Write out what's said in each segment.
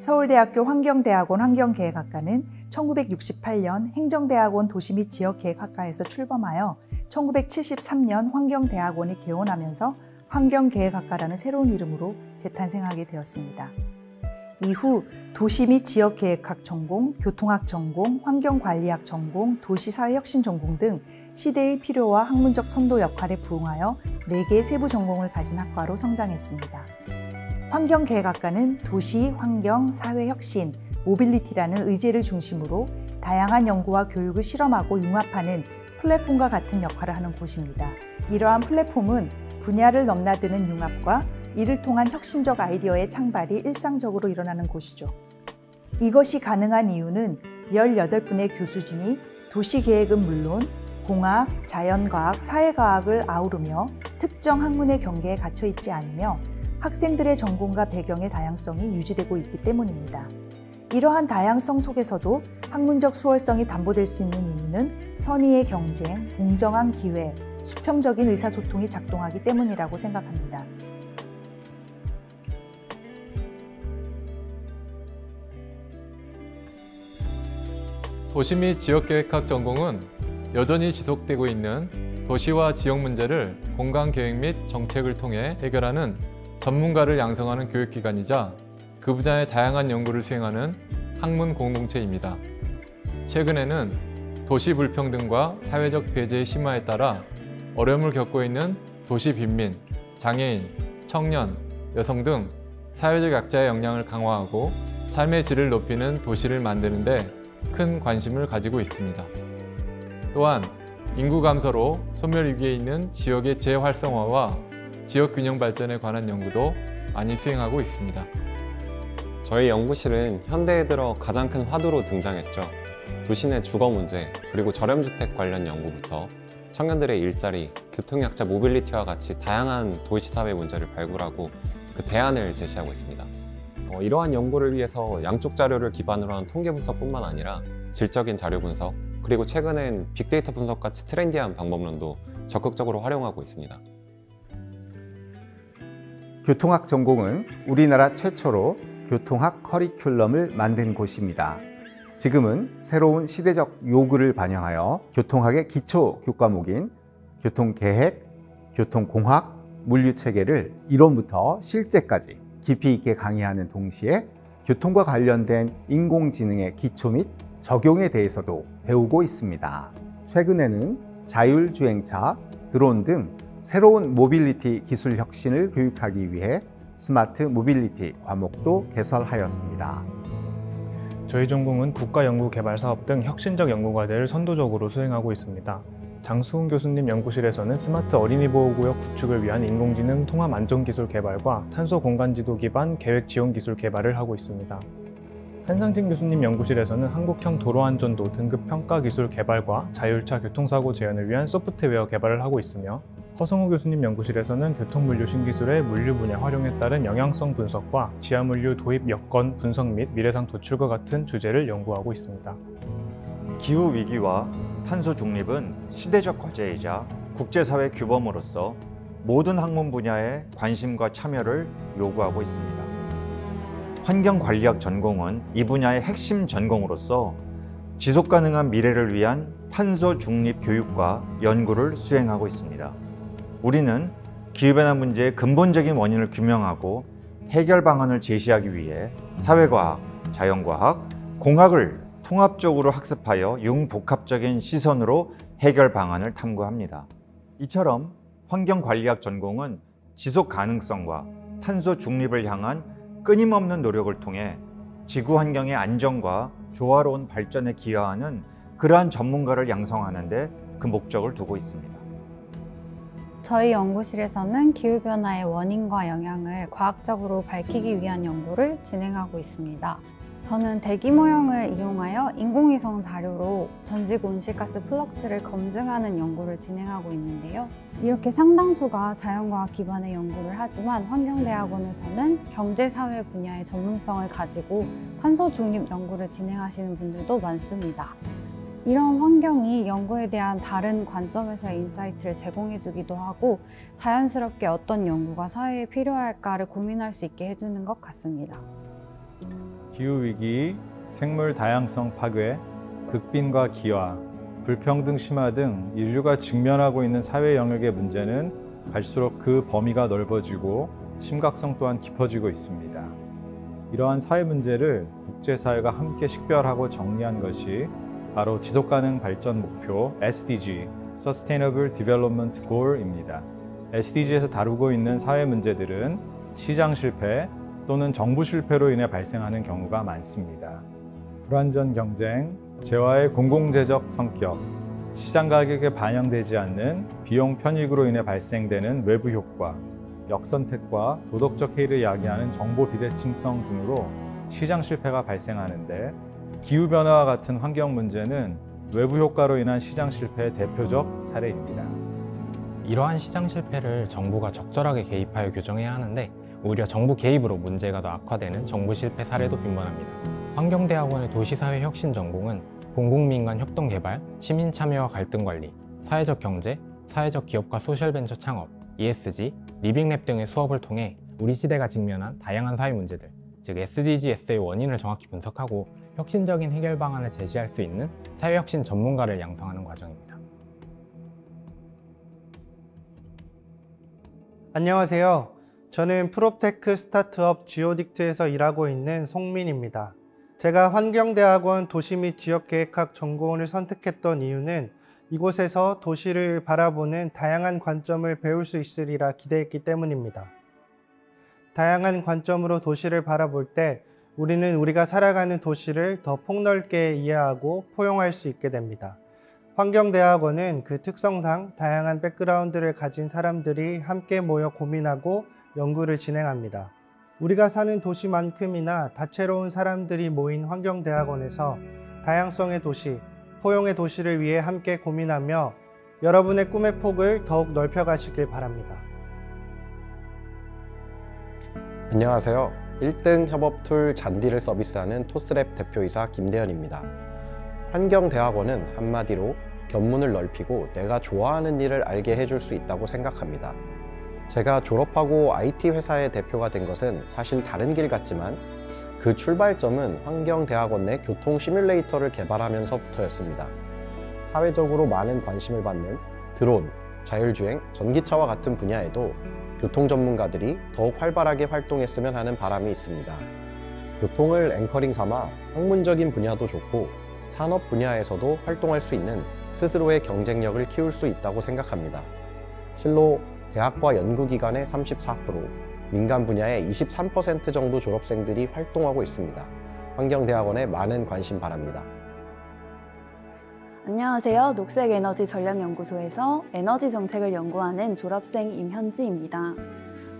서울대학교 환경대학원 환경계획학과는 1968년 행정대학원 도시 및 지역계획학과에서 출범하여 1973년 환경대학원이 개원하면서 환경계획학과라는 새로운 이름으로 재탄생하게 되었습니다. 이후 도시 및 지역계획학 전공, 교통학 전공, 환경관리학 전공, 도시사회혁신 전공 등 시대의 필요와 학문적 선도 역할에 부응하여 4개의 세부 전공을 가진 학과로 성장했습니다. 환경계획학과는 도시, 환경, 사회 혁신, mobility라는 의제를 중심으로 다양한 연구와 교육을 실험하고 융합하는 플랫폼과 같은 역할을 하는 곳입니다. 이러한 플랫폼은 분야를 넘나드는 융합과 이를 통한 혁신적 아이디어의 창발이 일상적으로 일어나는 곳이죠. 이것이 가능한 이유는 18분의 교수진이 도시계획은 물론 공학, 자연과학, 사회과학을 아우르며 특정 학문의 경계에 갇혀 있지 않으며 학생들의 전공과 배경의 다양성이 유지되고 있기 때문입니다. 이러한 다양성 속에서도 학문적 수월성이 담보될 수 있는 이유는 선의의 경쟁, 공정한 기회, 수평적인 의사소통이 작동하기 때문이라고 생각합니다. 도시 및 지역계획학 전공은 여전히 지속되고 있는 도시와 지역 문제를 공간 계획 및 정책을 통해 해결하는 전문가를 양성하는 교육기관이자 그 분야의 다양한 연구를 수행하는 학문 공동체입니다. 최근에는 도시 불평등과 사회적 배제의 심화에 따라 어려움을 겪고 있는 도시 빈민, 장애인, 청년, 여성 등 사회적 약자의 역량을 강화하고 삶의 질을 높이는 도시를 만드는 데 큰 관심을 가지고 있습니다. 또한 인구 감소로 소멸 위기에 있는 지역의 재활성화와 지역 균형 발전에 관한 연구도 많이 수행하고 있습니다. 저희 연구실은 현대에 들어 가장 큰 화두로 등장했죠. 도시 내 주거 문제, 그리고 저렴주택 관련 연구부터 청년들의 일자리, 교통약자 모빌리티와 같이 다양한 도시사회 문제를 발굴하고 그 대안을 제시하고 있습니다. 어, 이러한 연구를 위해서 양쪽 자료를 기반으로 한 통계 분석뿐만 아니라 질적인 자료 분석, 그리고 최근엔 빅데이터 분석 같이 트렌디한 방법론도 적극적으로 활용하고 있습니다. 교통학 전공은 우리나라 최초로 교통학 커리큘럼을 만든 곳입니다. 지금은 새로운 시대적 요구를 반영하여 교통학의 기초 교과목인 교통계획, 교통공학, 물류체계를 이론부터 실제까지 깊이 있게 강의하는 동시에 교통과 관련된 인공지능의 기초 및 적용에 대해서도 배우고 있습니다. 최근에는 자율주행차, 드론 등 새로운 모빌리티 기술 혁신을 교육하기 위해 smart mobility 과목도 개설하였습니다. 저희 전공은 국가 연구 개발 사업 등 혁신적 연구 과제를 선도적으로 수행하고 있습니다. 장수훈 교수님 연구실에서는 스마트 어린이 보호구역 구축을 위한 인공지능 통합 안전 기술 개발과 탄소 공간 지도 기반 계획 지원 기술 개발을 하고 있습니다. 한상진 교수님 연구실에서는 한국형 도로안전도 등급 평가 기술 개발과 자율차 교통사고 재현을 위한 소프트웨어 개발을 하고 있으며 허성우 교수님 연구실에서는 교통물류 신기술의 물류 분야 활용에 따른 영향성 분석과 지하물류 도입 여건 분석 및 미래상 도출과 같은 주제를 연구하고 있습니다. 기후 위기와 탄소 중립은 시대적 과제이자 국제사회 규범으로서 모든 학문 분야에 관심과 참여를 요구하고 있습니다. 환경관리학 전공은 이 분야의 핵심 전공으로서 지속가능한 미래를 위한 탄소 중립 교육과 연구를 수행하고 있습니다. 우리는 기후변화 문제의 근본적인 원인을 규명하고 해결 방안을 제시하기 위해 사회과학, 자연과학, 공학을 통합적으로 학습하여 융복합적인 시선으로 해결 방안을 탐구합니다. 이처럼 환경관리학 전공은 지속 가능성과 탄소 중립을 향한 끊임없는 노력을 통해 지구 환경의 안정과 조화로운 발전에 기여하는 그러한 전문가를 양성하는 데 그 목적을 두고 있습니다. 저희 연구실에서는 기후변화의 원인과 영향을 과학적으로 밝히기 위한 연구를 진행하고 있습니다. 저는 대기 모형을 이용하여 인공위성 자료로 전지구 온실가스 flux를 검증하는 연구를 진행하고 있는데요. 이렇게 상당수가 자연과학 기반의 연구를 하지만 환경대학원에서는 경제사회 분야의 전문성을 가지고 탄소 중립 연구를 진행하시는 분들도 많습니다. 이런 환경이 연구에 대한 다른 관점에서의 insight를 제공해주기도 하고 자연스럽게 어떤 연구가 사회에 필요할까를 고민할 수 있게 해주는 것 같습니다. 기후위기, 생물 다양성 파괴, 극빈과 기화, 불평등 심화 등 인류가 직면하고 있는 사회 영역의 문제는 갈수록 그 범위가 넓어지고 심각성 또한 깊어지고 있습니다. 이러한 사회 문제를 국제사회가 함께 식별하고 정리한 것이 바로 지속가능 발전 목표 SDG, Sustainable Development Goal입니다. SDG에서 다루고 있는 사회 문제들은 시장 실패 또는 정부 실패로 인해 발생하는 경우가 많습니다. 불완전 경쟁, 재화의 공공재적 성격, 시장 가격에 반영되지 않는 비용 편익으로 인해 발생되는 외부 효과, 역선택과 도덕적 해이를 야기하는 정보 비대칭성 등으로 시장 실패가 발생하는데 기후 변화와 같은 환경 문제는 외부 효과로 인한 시장 실패의 대표적 사례입니다. 이러한 시장 실패를 정부가 적절하게 개입하여 교정해야 하는데 오히려 정부 개입으로 문제가 더 악화되는 정부 실패 사례도 빈번합니다. 환경대학원의 도시사회 혁신 전공은 공공민간 협동개발, 시민 참여와 갈등 관리, 사회적 경제, 사회적 기업과 social venture 창업, ESG, living lab 등의 수업을 통해 우리 시대가 직면한 다양한 사회 문제들, 즉 SDGs의 원인을 정확히 분석하고 혁신적인 해결 방안을 제시할 수 있는 사회혁신 전문가를 양성하는 과정입니다. 안녕하세요. 저는 proptech 스타트업 지오딕트에서 일하고 있는 송민입니다. 제가 환경대학원 도시 및 지역계획학 전공을 선택했던 이유는 이곳에서 도시를 바라보는 다양한 관점을 배울 수 있으리라 기대했기 때문입니다. 다양한 관점으로 도시를 바라볼 때 우리는 우리가 살아가는 도시를 더 폭넓게 이해하고 포용할 수 있게 됩니다. 환경대학원은 그 특성상 다양한 백그라운드를 가진 사람들이 함께 모여 고민하고 연구를 진행합니다. 우리가 사는 도시만큼이나 다채로운 사람들이 모인 환경대학원에서 다양성의 도시, 포용의 도시를 위해 함께 고민하며 여러분의 꿈의 폭을 더욱 넓혀가시길 바랍니다. 안녕하세요. 1등 협업 tool 잔디를 서비스하는 토스랩 대표이사 김대현입니다. 환경대학원은 한마디로 견문을 넓히고 내가 좋아하는 일을 알게 해줄 수 있다고 생각합니다. 제가 졸업하고 IT 회사의 대표가 된 것은 사실 다른 길 같지만 그 출발점은 환경대학원 내 교통 시뮬레이터를 개발하면서부터였습니다. 사회적으로 많은 관심을 받는 드론, 자율주행, 전기차와 같은 분야에도 교통 전문가들이 더욱 활발하게 활동했으면 하는 바람이 있습니다. 교통을 앵커링 삼아 학문적인 분야도 좋고 산업 분야에서도 활동할 수 있는 스스로의 경쟁력을 키울 수 있다고 생각합니다. 실로 대학과 연구기관의 34%, 민간 분야의 23% 정도 졸업생들이 활동하고 있습니다. 환경대학원에 많은 관심 바랍니다. 안녕하세요. 녹색에너지 전략연구소에서 에너지 정책을 연구하는 졸업생 임현지입니다.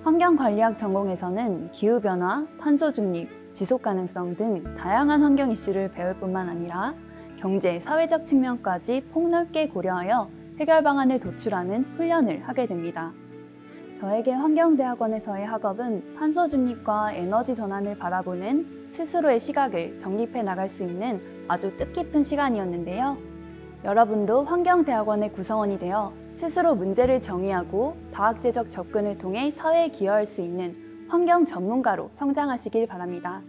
환경관리학 전공에서는 기후변화, 탄소 중립, 지속 가능성 등 다양한 환경 이슈를 배울 뿐만 아니라 경제, 사회적 측면까지 폭넓게 고려하여 해결 방안을 도출하는 훈련을 하게 됩니다. 저에게 환경대학원에서의 학업은 탄소 중립과 에너지 전환을 바라보는 스스로의 시각을 정립해 나갈 수 있는 아주 뜻깊은 시간이었는데요. 여러분도 환경대학원의 구성원이 되어 스스로 문제를 정의하고 다학제적 접근을 통해 사회에 기여할 수 있는 환경 전문가로 성장하시길 바랍니다.